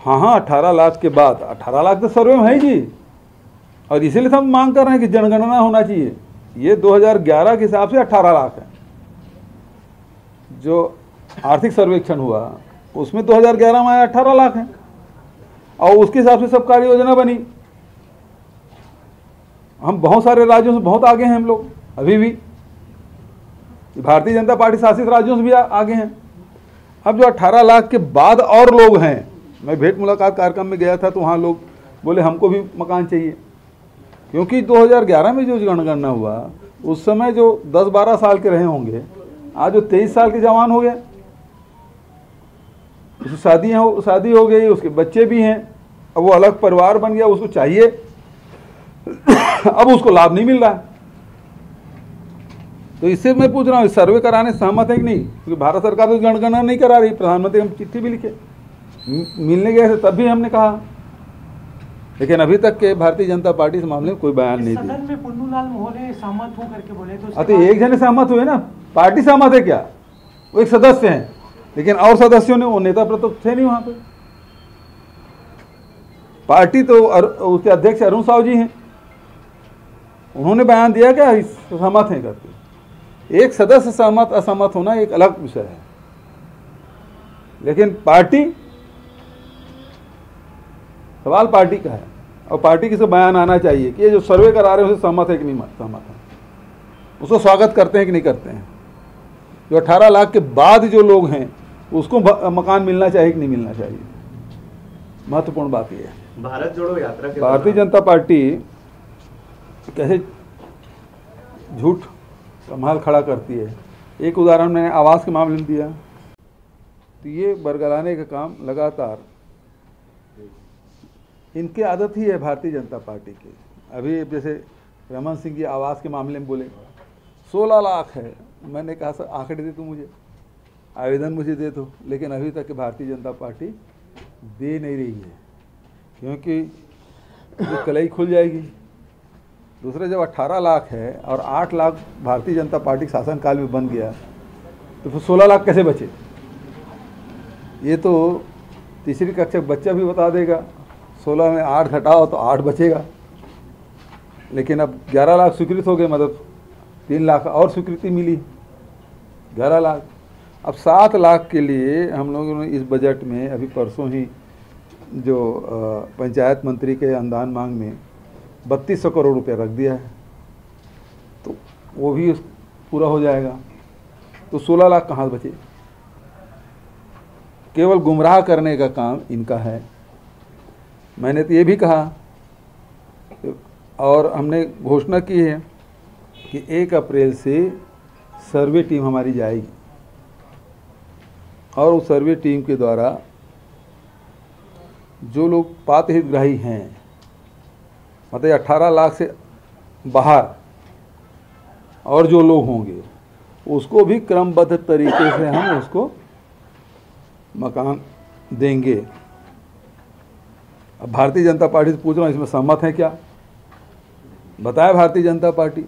हाँ हाँ अठारह लाख के बाद। अठारह लाख तो सर्वे में है जी। और इसीलिए तो हम मांग कर रहे हैं कि जनगणना होना चाहिए। ये 2011 के हिसाब से 18 लाख है। जो आर्थिक सर्वेक्षण हुआ, उसमें 2011 में आया 18 लाख है। और उसके हिसाब से सब कार्य योजना बनी। हम बहुत सारे राज्यों से बहुत आगे हैं हम लोग, अभी भी। भारतीय जनता पार्टी शासित राज्यों से भी आगे हैं। अब जो 18 लाख के बाद और लोग हैं मैं भेंट मुलाकात कार्यक्रम में गया था तो वहाँ लोग बोले, हमको भी मकान चाहिए। क्योंकि 2011 में जो जनगणना हुआ, उस समय जो 10-12 साल के रहे होंगे, आज जो 23 साल के जवान हो गए। उसकी शादी हो शादी हो गई, उसके बच्चे भी हैं, अब वो अलग परिवार बन गया, उसको चाहिए। अब उसको लाभ नहीं मिल रहा। है तो इससे मैं पूछ रहा हूँ सर्वे कराने सहमत है कि नहीं? क्योंकि भारत सरकार तो जनगणना नहीं करा रही, प्रधानमंत्री हम चिट्ठी भी लिखे। मिलने गए थे तब भी हमने कहा। लेकिन अभी तक के भारतीय जनता पार्टी इस मामले में कोई बयान नहीं दिया सदन में पुन्नूलाल मोहरे सहमत हो करके बोले तो अरे एक जने सहमत हुए ना। पार्टी सहमत है क्या? वो एक सदस्य हैं। लेकिन और सदस्यों ने वो नेता प्रतिपक्ष तो थे नहीं वहाँ पे। पार्टी तो अर, उसके अध्यक्ष अरुण साहू जी हैं। उन्होंने बयान दिया क्या? सहमत हैं करके। एक सदस्य सहमत असहमत होना एक अलग विषय है। लेकिन पार्टी सवाल पार्टी का है। और पार्टी की से बयान आना चाहिए कि ये जो सर्वे करा रहे हैं उसे सहमत है कि नहीं मत- सहमत है। उसको स्वागत करते हैं कि नहीं करते हैं। जो 18 लाख के बाद जो लोग हैं उसको मकान मिलना चाहिए कि नहीं मिलना चाहिए? महत्वपूर्ण बात यह है। भारत जोड़ो यात्रा के भारतीय जनता पार्टी कैसे झूठ कमाल खड़ा करती है? एक उदाहरण मैंने आवास के मामले में दिया। तो ये बरगलाने का काम लगातार इनकी आदत ही है भारतीय जनता पार्टी की। अभी जैसे रमन सिंह जी आवास के मामले में बोले, सोलह लाख है। मैंने कहा, सर, आंकड़े दे तू मुझे। आवेदन मुझे दे दो। लेकिन अभी तक भारतीय जनता पार्टी दे नहीं रही है। क्योंकि ये कलई खुल जाएगी। दूसरे, जब 18 लाख है और 8 लाख भारतीय जनता पार्टी के शासनकाल में बन गया तो फिर 16 लाख कैसे बचे? ये तो तीसरी कक्षा बच्चा भी बता देगा। 16 में 8 घटाओ तो 8 बचेगा। लेकिन अब 11 लाख स्वीकृत हो गए मतलब तीन लाख और स्वीकृति मिली। 11 लाख। अब सात लाख के लिए हम लोगों ने इस बजट में अभी परसों ही जो पंचायत मंत्री के अनुदान मांग में बत्तीस सौ करोड़ रुपया रख दिया है। तो वो भी पूरा हो जाएगा। तो सोलह लाख कहाँ बचे? केवल गुमराह करने का काम इनका है। मैंने तो ये भी कहा, और हमने घोषणा की है कि एक अप्रैल से सर्वे टीम हमारी जाएगी। और उस सर्वे टीम के द्वारा जो लोग पात्र हितग्राही हैं मतलब अट्ठारह लाख से बाहर, और जो लोग होंगे, उसको भी क्रमबद्ध तरीके से हम उसको मकान देंगे। अब भारतीय जनता पार्टी से पूछ रहा हूँ, इसमें सहमत है क्या? बताया भारतीय जनता पार्टी।